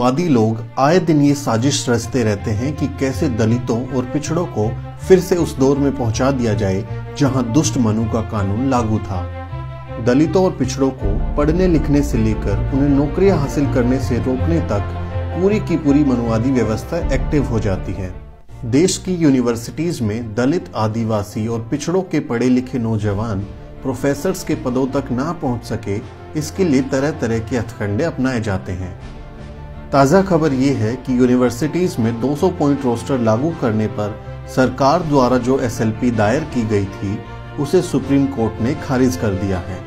मनुवादी लोग आए दिन ये साजिश रचते रहते हैं कि कैसे दलितों और पिछड़ों को फिर से उस दौर में पहुँचा दिया जाए, जहाँ दुष्ट मनु का कानून लागू था। दलितों और पिछड़ों को पढ़ने लिखने से लेकर उन्हें नौकरियाँ हासिल करने से रोकने तक पूरी की पूरी मनुवादी व्यवस्था एक्टिव हो जाती है। देश की यूनिवर्सिटीज में दलित, आदिवासी और पिछड़ों के पढ़े लिखे नौजवान प्रोफेसर्स के पदों तक ना पहुँच सके, इसके लिए तरह तरह के हथकंडे अपनाए जाते हैं। ताज़ा खबर ये है कि यूनिवर्सिटीज में 200 पॉइंट रोस्टर लागू करने पर सरकार द्वारा जो एसएलपी दायर की गई थी, उसे सुप्रीम कोर्ट ने खारिज कर दिया है।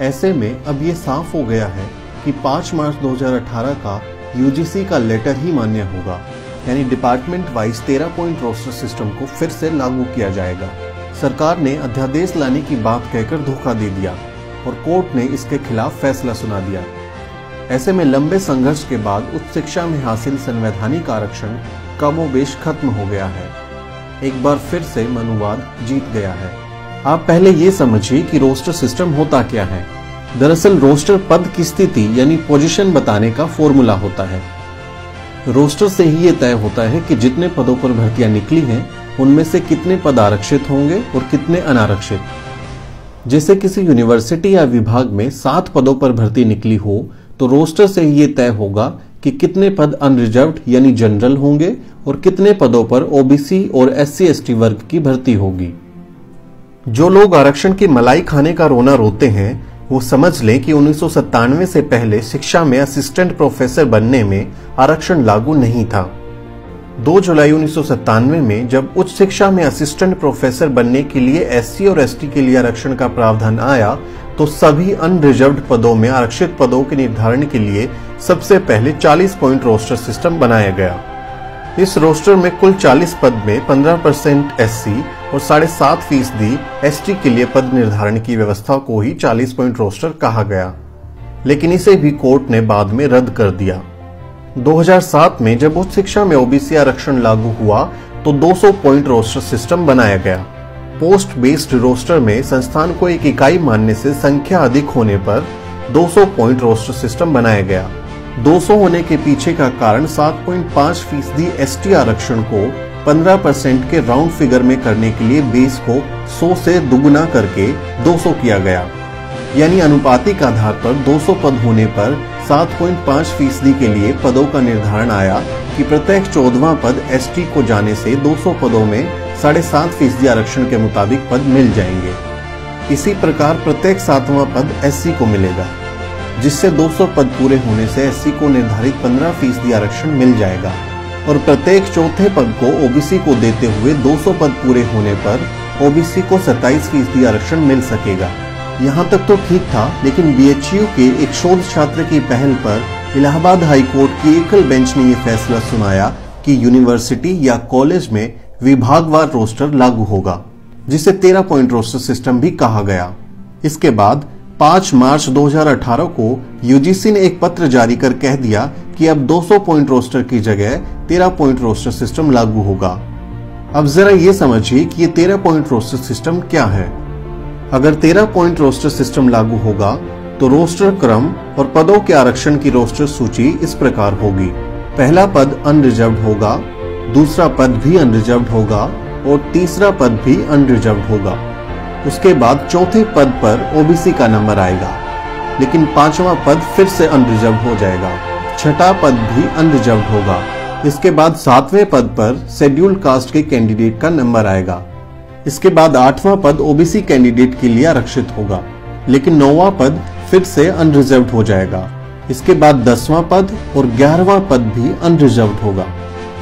ऐसे में अब ये साफ़ हो गया है कि 5 मार्च 2018 का यूजीसी का लेटर ही मान्य होगा, यानी department wise 13 point roster system को फिर से लागू किया जाएगा। सरकार ने अध्यादेश लाने की बात कहकर धोखा दे दिया और कोर्ट ने इसके खिलाफ फैसला सुना दिया। ऐसे में लंबे संघर्ष के बाद उच्च शिक्षा में हासिल संवैधानिक आरक्षण कमोबेश खत्म हो गया है। एक बार फिर से मनुवाद जीत गया है। आप पहले ये समझिए कि रोस्टर सिस्टम होता क्या है। दरअसल रोस्टर पद की स्थिति यानी पोजीशन बताने का फॉर्मूला होता है। रोस्टर से ही ये तय होता है कि जितने पदों पर भर्तियाँ निकली हैं, उनमें से कितने पद आरक्षित होंगे और कितने अनारक्षित। जैसे किसी यूनिवर्सिटी या विभाग में सात पदों पर भर्ती निकली हो तो रोस्टर से ये तय होगा कि कितने पद अनरिजर्व यानी जनरल होंगे और कितने पदों पर ओबीसी और एस सी वर्ग की भर्ती होगी। जो लोग आरक्षण की मलाई खाने का रोना रोते हैं, वो समझ लें कि उन्नीस से पहले शिक्षा में असिस्टेंट प्रोफेसर बनने में आरक्षण लागू नहीं था। 2 जुलाई उन्नीस सौ सत्तानवे में जब उच्च शिक्षा में असिस्टेंट प्रोफेसर बनने के लिए एससी और एसटी के लिए आरक्षण का प्रावधान आया तो सभी अनरिजर्व पदों में, आरक्षित पदों के निर्धारण के लिए सबसे पहले 40 पॉइंट रोस्टर सिस्टम बनाया गया। इस रोस्टर में कुल 40 पद में 15 परसेंट एस और साढ़े सात फ़ीसदी एसटी के लिए पद निर्धारण की व्यवस्था को ही 40 पॉइंट रोस्टर कहा गया। लेकिन इसे भी कोर्ट ने बाद में रद्द कर दिया। 2007 में जब उच्च शिक्षा में ओबीसी आरक्षण लागू हुआ तो 200 पॉइंट रोस्टर सिस्टम बनाया गया। पोस्ट बेस्ड रोस्टर में संस्थान को एक इकाई मानने से संख्या अधिक होने पर 200 पॉइंट रोस्टर सिस्टम बनाया गया। 200 होने के पीछे का कारण 7.5 फ़ीसदी एस आरक्षण को 15 परसेंट के राउंड फिगर में करने के लिए बेस को 100 से दुगुना करके 200 किया गया। यानी अनुपातिक आधार पर 200 पद होने पर 7.5 फ़ीसदी के लिए पदों का निर्धारण आया कि प्रत्येक चौदवा पद एसटी को जाने से 200 पदों में साढ़े सात फ़ीसदी आरक्षण के मुताबिक पद मिल जाएँगे। इसी प्रकार प्रत्येक सातवां पद एससी को मिलेगा, जिससे 200 पद पूरे होने से एससी को निर्धारित 15 फ़ीसदी आरक्षण मिल जाएगा। और प्रत्येक चौथे पद को ओबीसी को देते हुए 200 पद पूरे होने पर ओबीसी को 27 फ़ीसदी आरक्षण मिल सकेगा। यहाँ तक तो ठीक था, लेकिन बीएचयू के एक शोध छात्र की पहल पर इलाहाबाद हाईकोर्ट की एकल बेंच ने यह फैसला सुनाया कि यूनिवर्सिटी या कॉलेज में विभागवार रोस्टर लागू होगा, जिसे 13 पॉइंट रोस्टर सिस्टम भी कहा गया। इसके बाद 5 मार्च 2018 को यूजीसी ने एक पत्र जारी कर कह दिया कि अब 200 पॉइंट रोस्टर की जगह 13 पॉइंट रोस्टर सिस्टम लागू होगा। अब जरा ये समझिए कि ये 13 पॉइंट रोस्टर सिस्टम क्या है। अगर 13 पॉइंट रोस्टर सिस्टम लागू होगा तो रोस्टर क्रम और पदों के आरक्षण की रोस्टर सूची इस प्रकार होगी। पहला पद अनरिजर्व होगा, दूसरा पद भी अनरिजर्व होगा, और तीसरा पद भी अनरिजर्व होगा। उसके बाद चौथे पद पर ओबीसी का नंबर आएगा, लेकिन पांचवा पद फिर से अनरिजर्व हो जाएगा। छठा पद भी अनरिजर्व होगा। इसके बाद सातवें पद पर शेड्यूल्ड कास्ट के कैंडिडेट का नंबर आएगा। इसके बाद आठवां पद ओबीसी कैंडिडेट के लिए आरक्षित होगा, लेकिन नौवा पद फिर से अनरिजर्व हो जाएगा। इसके बाद दसवां पद और ग्यारहवा पद भी अनरिजर्व होगा।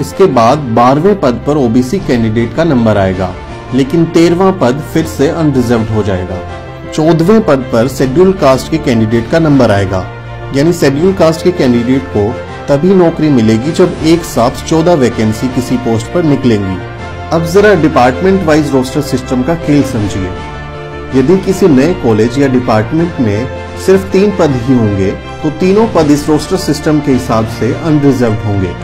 इसके बाद बारहवें पद पर ओबीसी कैंडिडेट का नंबर आएगा, लेकिन तेरहवा पद फिर से अनरिजर्व हो जाएगा। चौदहवें पद पर शेड्यूल कास्ट के कैंडिडेट का नंबर आएगा, यानी शेड्यूल कास्ट के कैंडिडेट को तभी नौकरी मिलेगी जब एक साथ चौदह वैकेंसी किसी पोस्ट पर निकलेंगी। अब जरा डिपार्टमेंट वाइज रोस्टर सिस्टम का खेल समझिए। यदि किसी नए कॉलेज या डिपार्टमेंट में सिर्फ़ तीन पद ही होंगे तो तीनों पद इस रोस्टर सिस्टम के हिसाब से अनरिजर्व होंगे।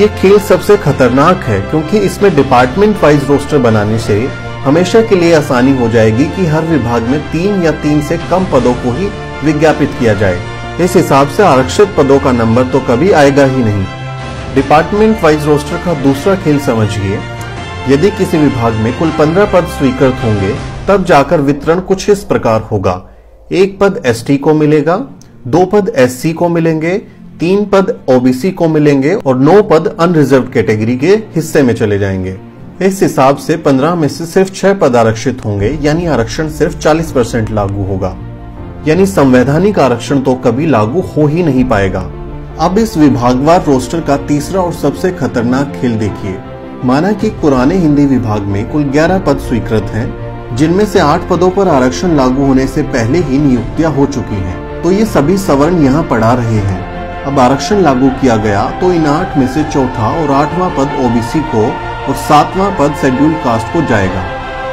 ये खेल सबसे खतरनाक है, क्योंकि इसमें डिपार्टमेंट वाइज रोस्टर बनाने से हमेशा के लिए आसानी हो जाएगी कि हर विभाग में तीन या तीन से कम पदों को ही विज्ञापित किया जाए। इस हिसाब से आरक्षित पदों का नंबर तो कभी आएगा ही नहीं। डिपार्टमेंट वाइज रोस्टर का दूसरा खेल समझिए यदि किसी विभाग में कुल पंद्रह पद स्वीकृत होंगे, तब जाकर वितरण कुछ इस प्रकार होगा। एक पद एसटी को मिलेगा, दो पद एससी को मिलेंगे, तीन पद ओबीसी को मिलेंगे और नौ पद अनरिजर्व कैटेगरी के हिस्से में चले जाएँगे। इस हिसाब से पंद्रह में से सिर्फ़ छह पद आरक्षित होंगे, यानी आरक्षण सिर्फ़ चालीस परसेंट लागू होगा। यानी संवैधानिक आरक्षण तो कभी लागू हो ही नहीं पाएगा। अब इस विभागवार रोस्टर का तीसरा और सबसे खतरनाक खेल देखिए। माना कि पुराने हिंदी विभाग में कुल 11 पद स्वीकृत हैं, जिनमें से आठ पदों पर आरक्षण लागू होने से पहले ही नियुक्तियाँ हो चुकी हैं, तो ये सभी सवर्ण यहाँ पढ़ा रहे हैं। अब आरक्षण लागू किया गया तो इन आठ में से चौथा और आठवां पद ओबीसी को और सातवां पद शेड्यूल कास्ट को जाएगा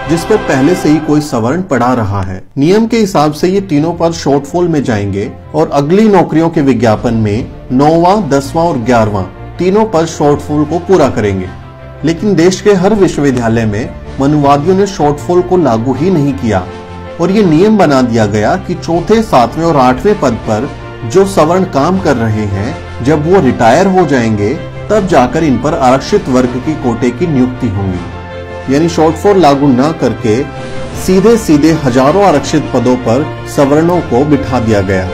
जिस पर पहले से ही कोई सवर्ण पढ़ा रहा है। नियम के हिसाब से ये तीनों पद शॉर्टफॉल में जाएँगे और अगली नौकरियों के विज्ञापन में नौवा दसवां और ग्यारहवा तीनों पद शॉर्टफॉल को पूरा करेंगे। लेकिन देश के हर विश्वविद्यालय में मनुवादियों ने शॉर्टफॉल को लागू ही नहीं किया। और ये नियम बना दिया गया कि चौथे, सातवें और आठवें पद पर जो सवर्ण काम कर रहे हैं, जब वो रिटायर हो जाएँगे, तब जाकर इन पर आरक्षित वर्ग की कोटे की नियुक्ति होंगी। यानी शॉर्टफॉल लागू न करके सीधे सीधे हज़ारों आरक्षित पदों पर सवर्णों को बिठा दिया गया।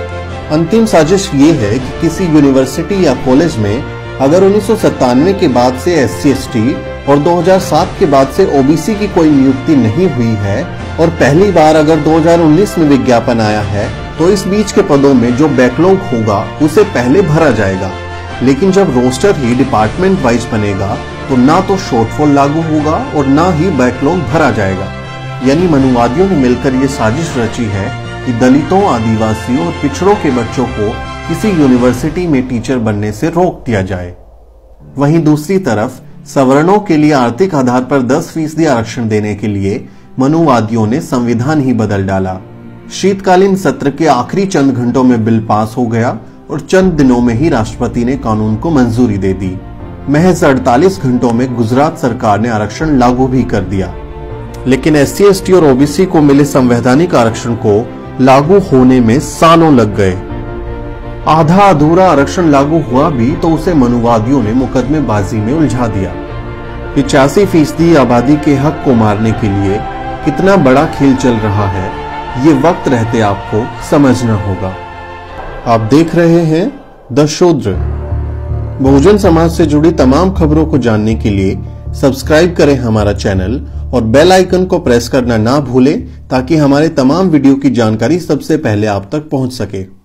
अंतिम साजिश ये है कि किसी यूनिवर्सिटी या कॉलेज में अगर उन्नीस सौ सत्तानवे के बाद से एस सी और 2007 के बाद से ओबीसी की कोई नियुक्ति नहीं हुई है और पहली बार अगर 2019 में विज्ञापन आया है तो इस बीच के पदों में जो बैकलॉग होगा, उसे पहले भरा जाएगा। लेकिन जब रोस्टर ही डिपार्टमेंट वाइज बनेगा तो ना तो शॉर्टफॉल लागू होगा और ना ही बैकलॉग भरा जाएगा। यानी मनुवादियों ने मिलकर ये साजिश रची है कि दलितों, आदिवासियों और पिछड़ों के बच्चों को किसी यूनिवर्सिटी में टीचर बनने से रोक दिया जाए। वहीं दूसरी तरफ़, सवर्णों के लिए आर्थिक आधार पर 10 फ़ीसदी आरक्षण देने के लिए मनुवादियों ने संविधान ही बदल डाला। शीतकालीन सत्र के आखिरी चंद घंटों में बिल पास हो गया और चंद दिनों में ही राष्ट्रपति ने कानून को मंजूरी दे दी। महज 48 घंटों में गुजरात सरकार ने आरक्षण लागू भी कर दिया। लेकिन एस सी और ओबीसी को मिले संवैधानिक आरक्षण को लागू होने में सालों लग गए। आधा अधूरा आरक्षण लागू हुआ भी तो उसे मनुवादियों ने मुकदमेबाजी में उलझा दिया। पिचासी फ़ीसदी आबादी के हक को मारने के लिए कितना बड़ा खेल चल रहा है, ये वक्त रहते आपको समझना होगा। आप देख रहे हैं द शूद्र। बहुजन समाज से जुड़ी तमाम खबरों को जानने के लिए सब्सक्राइब करें हमारा चैनल और बेल आइकन को प्रेस करना ना भूलें ताकि हमारे तमाम वीडियो की जानकारी सबसे पहले आप तक पहुँच सके।